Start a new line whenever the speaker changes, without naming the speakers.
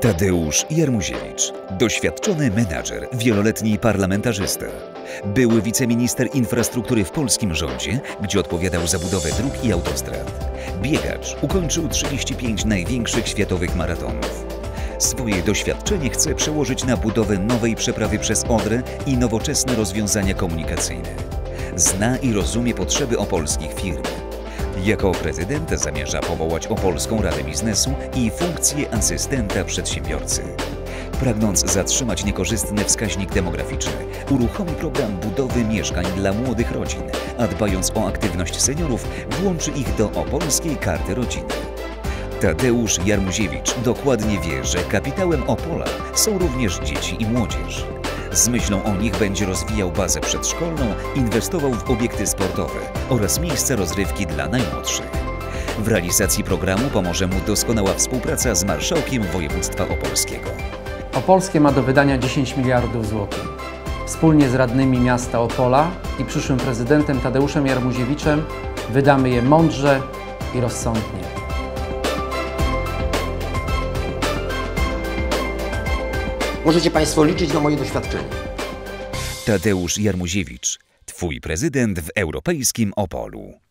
Tadeusz Jarmuziewicz, doświadczony menadżer, wieloletni parlamentarzysta. Były wiceminister infrastruktury w polskim rządzie, gdzie odpowiadał za budowę dróg i autostrad. Biegacz ukończył 35 największych światowych maratonów. Swoje doświadczenie chce przełożyć na budowę nowej przeprawy przez Odrę i nowoczesne rozwiązania komunikacyjne. Zna i rozumie potrzeby opolskich firm. Jako prezydent zamierza powołać Opolską Radę Biznesu i funkcję asystenta przedsiębiorcy. Pragnąc zatrzymać niekorzystny wskaźnik demograficzny, uruchomi program budowy mieszkań dla młodych rodzin, a dbając o aktywność seniorów, włączy ich do Opolskiej Karty Rodziny. Tadeusz Jarmuziewicz dokładnie wie, że kapitałem Opola są również dzieci i młodzież. Z myślą o nich będzie rozwijał bazę przedszkolną, inwestował w obiekty sportowe oraz miejsca rozrywki dla najmłodszych. W realizacji programu pomoże mu doskonała współpraca z marszałkiem województwa opolskiego.
Opolskie ma do wydania 10 miliardów złotych. Wspólnie z radnymi miasta Opola i przyszłym prezydentem Tadeuszem Jarmuziewiczem wydamy je mądrze i rozsądnie.
Możecie Państwo liczyć na moje doświadczenie.
Tadeusz Jarmuziewicz, Twój prezydent w europejskim Opolu.